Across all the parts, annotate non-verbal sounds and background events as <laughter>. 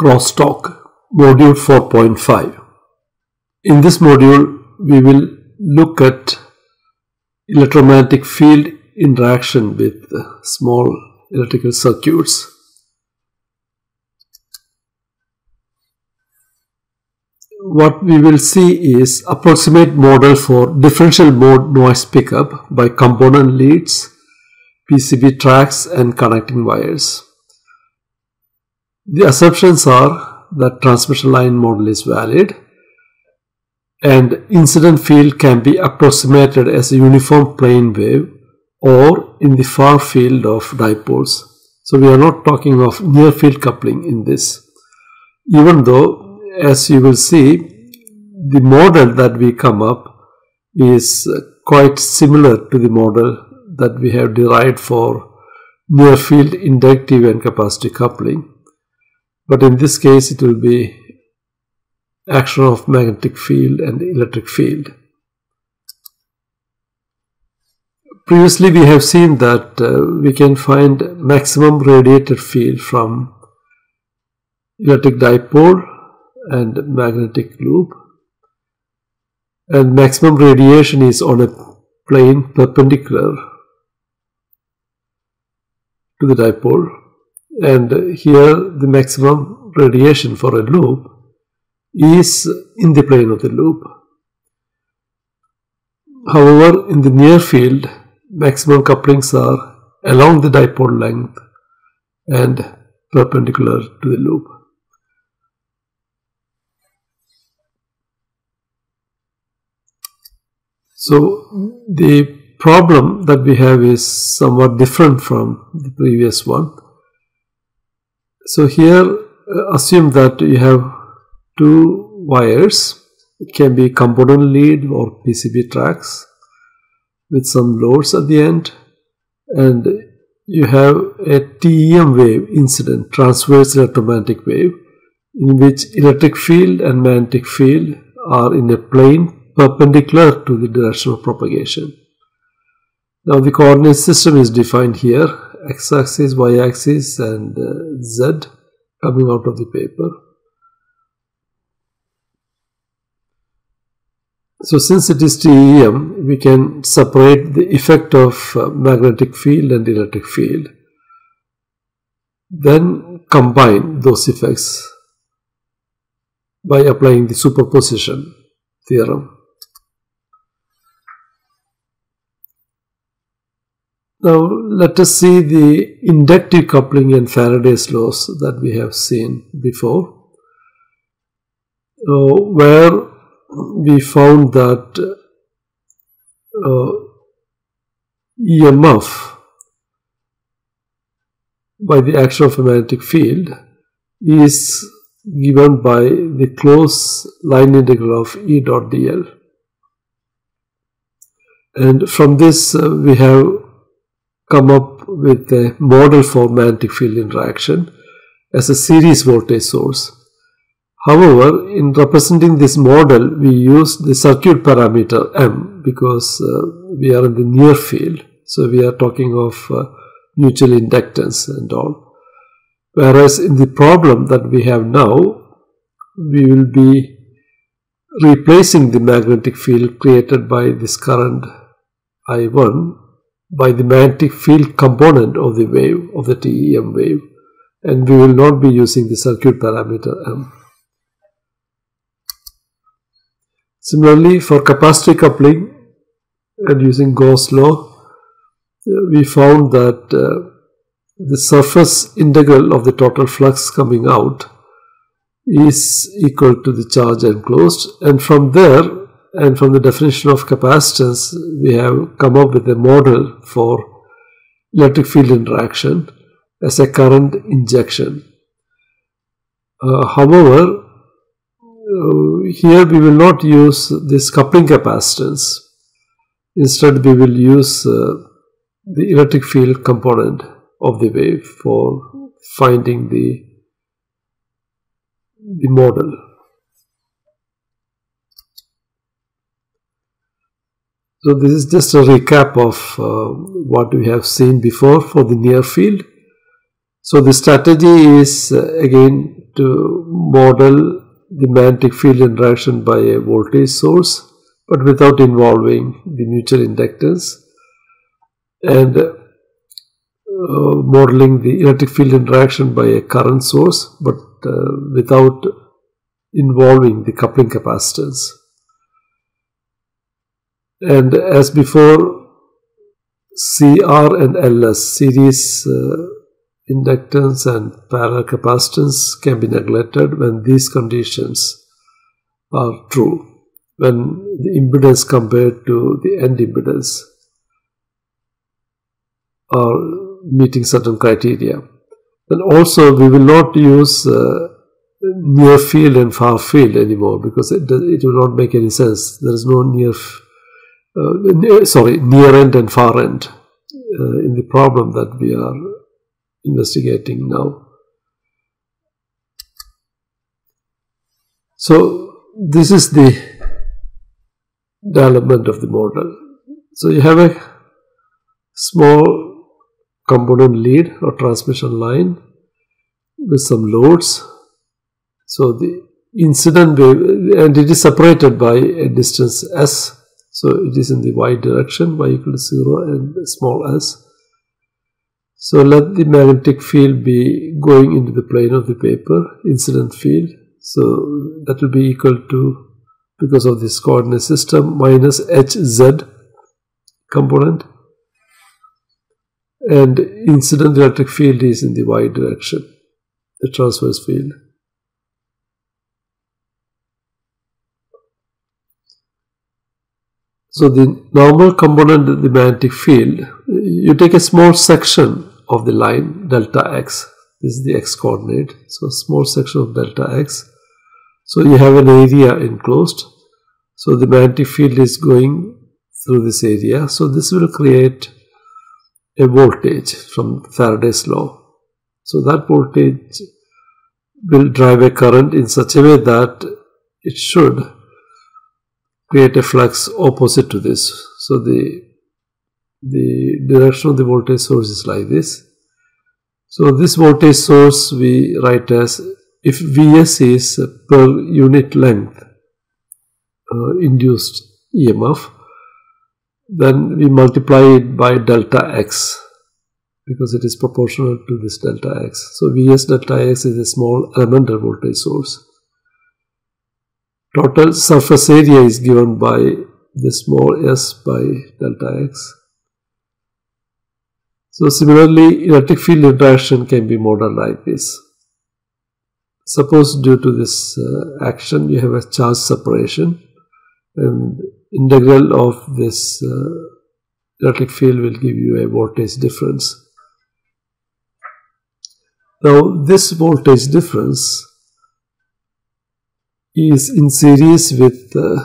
Crosstalk Module 4.5. In this module, we will look at electromagnetic field interaction with small electrical circuits. What we will see is approximate model for differential mode noise pickup by component leads, PCB tracks and connecting wires. The assumptions are that transmission line model is valid and incident field can be approximated as a uniform plane wave or in the far field of dipoles. So we are not talking of near field coupling in this. Even though as you will see the model that we come up is quite similar to the model that we have derived for near field inductive and capacitive coupling but in this case it will be action of magnetic field and electric field. Previously we have seen that uh, we can find maximum radiated field from electric dipole and magnetic loop and maximum radiation is on a plane perpendicular to the dipole and here the maximum radiation for a loop is in the plane of the loop. However, in the near field, maximum couplings are along the dipole length and perpendicular to the loop. So the problem that we have is somewhat different from the previous one. So here uh, assume that you have two wires. It can be component lead or PCB tracks with some loads at the end and you have a TEM wave incident, transverse electromagnetic wave in which electric field and magnetic field are in a plane perpendicular to the direction of propagation. Now the coordinate system is defined here x-axis, y-axis and uh, z coming out of the paper. So since it is TEM, we can separate the effect of uh, magnetic field and electric field. Then combine those effects by applying the superposition theorem. Now let us see the inductive coupling and Faraday's laws that we have seen before uh, where we found that uh, EMF by the action of a magnetic field is given by the closed line integral of E dot dl and from this uh, we have come up with a model for magnetic field interaction as a series voltage source. However, in representing this model, we use the circuit parameter M because uh, we are in the near field. So we are talking of uh, mutual inductance and all. Whereas in the problem that we have now, we will be replacing the magnetic field created by this current I1 by the magnetic field component of the wave, of the TEM wave, and we will not be using the circuit parameter M. Similarly, for capacitive coupling and using Gauss law, we found that uh, the surface integral of the total flux coming out is equal to the charge enclosed and from there and from the definition of capacitance we have come up with a model for electric field interaction as a current injection. Uh, however, uh, here we will not use this coupling capacitance. Instead, we will use uh, the electric field component of the wave for finding the, the model. So this is just a recap of uh, what we have seen before for the near field. So the strategy is uh, again to model the magnetic field interaction by a voltage source but without involving the mutual inductance and uh, modeling the electric field interaction by a current source but uh, without involving the coupling capacitors and as before CR and LS series uh, inductance and parallel capacitance can be neglected when these conditions are true when the impedance compared to the end impedance are meeting certain criteria. And also we will not use uh, near field and far field anymore because it, does, it will not make any sense. There is no near, uh, sorry, near end and far end uh, in the problem that we are investigating now. So this is the development of the model. So you have a small component lead or transmission line with some loads. So the incident wave and it is separated by a distance s. So it is in the y direction, y equals 0 and small s. So let the magnetic field be going into the plane of the paper, incident field. So that will be equal to, because of this coordinate system, minus hz component. And incident electric field is in the y direction, the transverse field. So the normal component of the magnetic field, you take a small section of the line delta x. This is the x coordinate. So small section of delta x. So you have an area enclosed. So the magnetic field is going through this area. So this will create a voltage from Faraday's law. So that voltage will drive a current in such a way that it should create a flux opposite to this. So the the direction of the voltage source is like this. So this voltage source we write as if Vs is per unit length uh, induced EMF then we multiply it by delta x because it is proportional to this delta x. So Vs delta x is a small elemental voltage source. Total surface area is given by the small s by delta x. So similarly, electric field interaction can be modeled like this. Suppose due to this uh, action you have a charge separation and integral of this uh, electric field will give you a voltage difference. Now this voltage difference is in series with uh,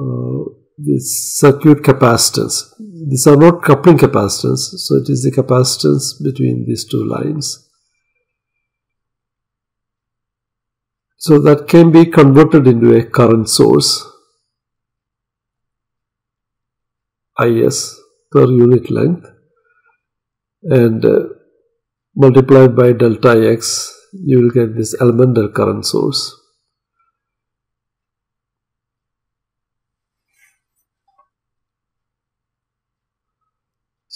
uh, this circuit capacitance. These are not coupling capacitance, so it is the capacitance between these two lines. So that can be converted into a current source Is per unit length and uh, multiplied by delta x you will get this elemental current source.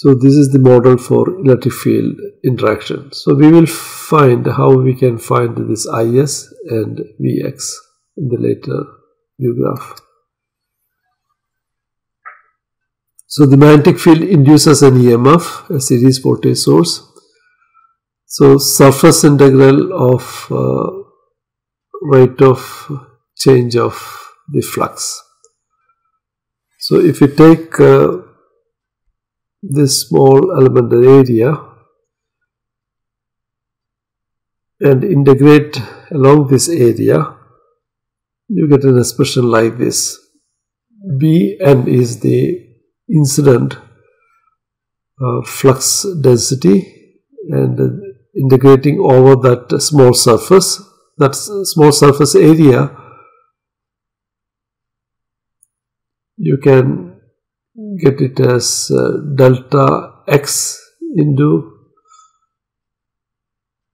So this is the model for electric field interaction. So we will find how we can find this Is and Vx in the later view graph. So the magnetic field induces an EMF, a series voltage source. So surface integral of uh, rate of change of the flux. So if we take uh, this small elemental area and integrate along this area you get an expression like this. Bn is the incident uh, flux density and uh, integrating over that small surface that small surface area you can get it as uh, delta x into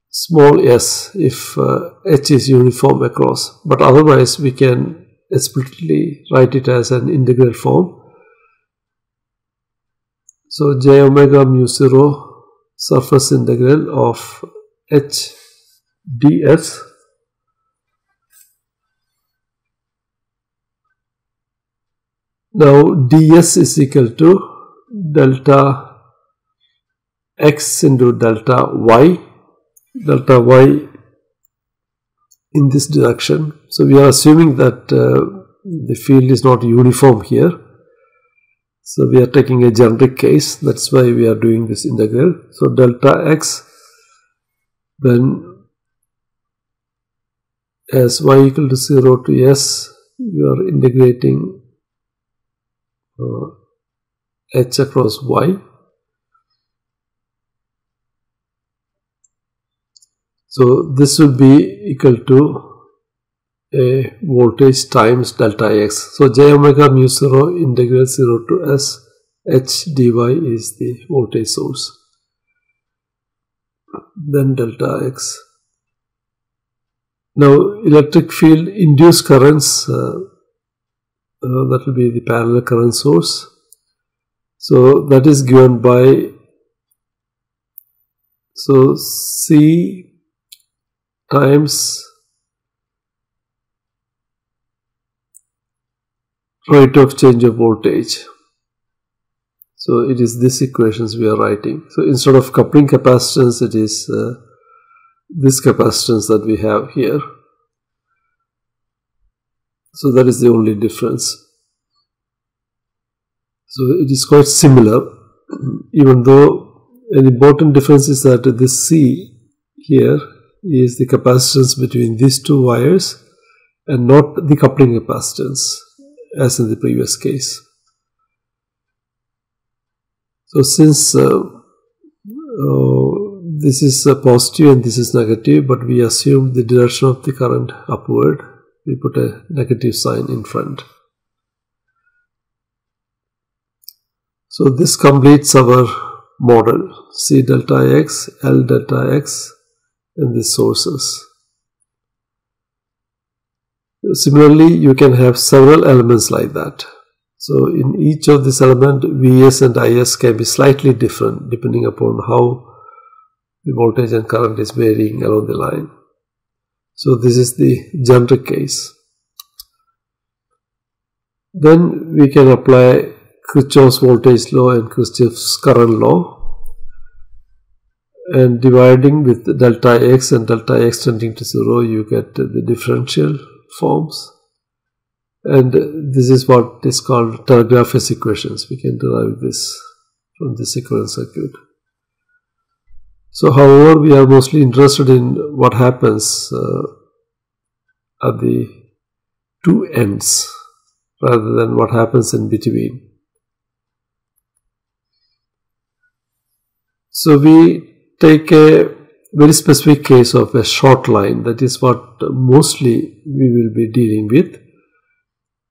small s if uh, h is uniform across. But otherwise we can explicitly write it as an integral form. So j omega mu 0 surface integral of h ds now ds is equal to delta x into delta y delta y in this direction. So we are assuming that uh, the field is not uniform here. So we are taking a generic case. That's why we are doing this integral. So delta x then as y equal to 0 to s you are integrating h across y So this will be equal to a voltage times delta x. So j omega mu 0 integral 0 to s h dy is the voltage source. Then delta x. Now electric field induced currents uh, uh, that will be the parallel current source. So that is given by so C times rate of change of voltage. So it is this equations we are writing. So instead of coupling capacitance, it is uh, this capacitance that we have here. So that is the only difference. So it is quite similar, <clears throat> even though an important difference is that this C here is the capacitance between these two wires and not the coupling capacitance as in the previous case. So since uh, uh, this is a positive and this is negative but we assume the direction of the current upward we put a negative sign in front. So this completes our model C delta x, L delta x and the sources. Similarly, you can have several elements like that. So in each of this element, Vs and Is can be slightly different depending upon how the voltage and current is varying along the line. So this is the generic case. Then we can apply Kirchhoff's voltage law and Kirchhoff's current law and dividing with delta x and delta x tending to 0 you get the differential forms. And this is what is called telegraph's equations. We can derive this from the equivalent circuit so however we are mostly interested in what happens uh, at the two ends rather than what happens in between. So we take a very specific case of a short line. That is what mostly we will be dealing with.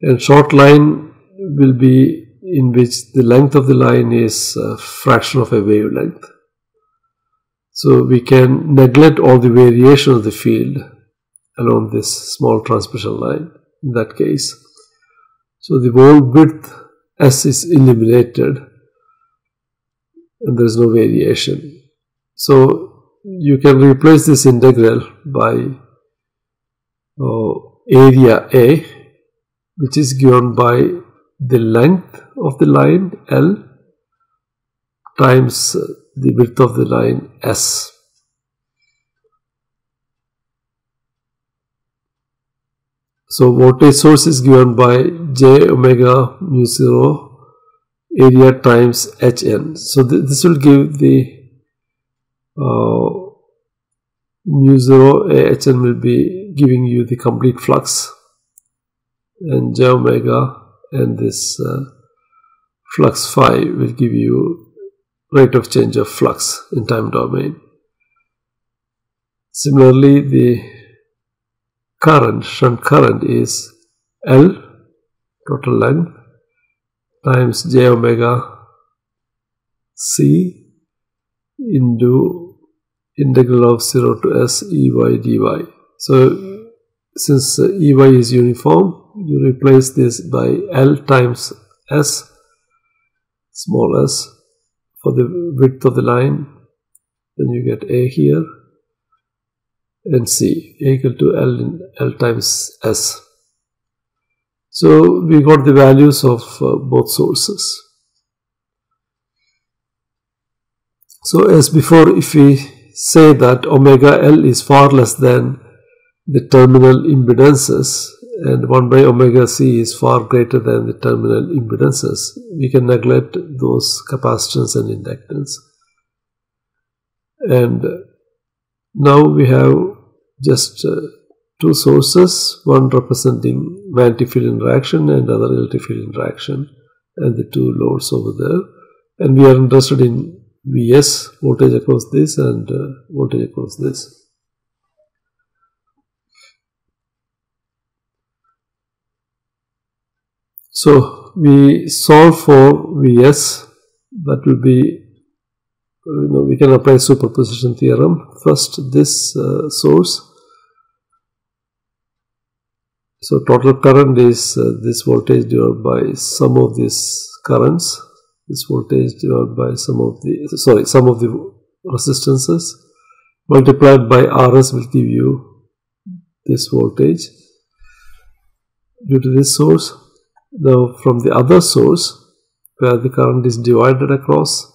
And short line will be in which the length of the line is a fraction of a wavelength so we can neglect all the variation of the field along this small transmission line in that case. So the whole width s is eliminated and there is no variation. So you can replace this integral by uh, area A which is given by the length of the line L times the width of the line S. So voltage source is given by j omega mu 0 area times Hn. So th this will give the uh, mu 0 Hn will be giving you the complete flux and j omega and this uh, flux phi will give you rate of change of flux in time domain. Similarly, the current, shunt current is L, total length, times j omega C into integral of 0 to s ey dy. So since ey is uniform, you replace this by L times s small s for the width of the line then you get a here and c a equal to l in l times s. So we got the values of uh, both sources. So as before if we say that omega l is far less than the terminal impedances and 1 by omega c is far greater than the terminal impedances, we can neglect those capacitance and inductance. And now we have just uh, two sources, one representing magnetic field interaction and other electric field interaction and the two loads over there. And we are interested in Vs, voltage across this and uh, voltage across this. So we solve for Vs that will be you know we can apply superposition theorem. First this uh, source. So total current is uh, this voltage divided by sum of these currents. This voltage divided by sum of the sorry sum of the resistances. Multiplied by Rs will give you this voltage due to this source now from the other source where the current is divided across.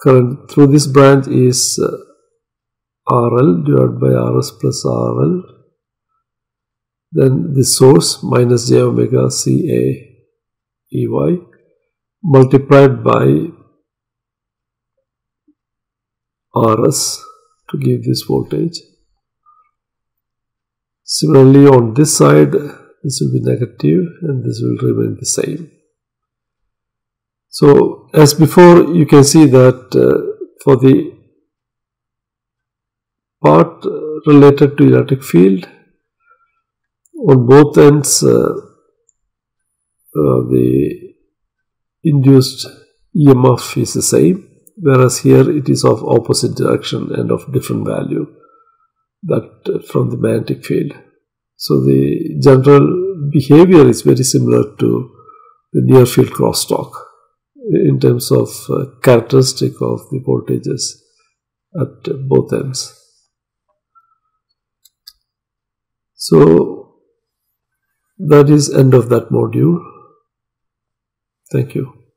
Current through this branch is uh, RL divided by RS plus RL then the source minus j omega C A E Y multiplied by RS to give this voltage Similarly on this side this will be negative and this will remain the same. So as before you can see that uh, for the part related to electric field on both ends uh, uh, the induced EMF is the same whereas here it is of opposite direction and of different value that from the magnetic field. So the general behavior is very similar to the near field crosstalk in terms of uh, characteristic of the voltages at both ends. So that is end of that module. Thank you.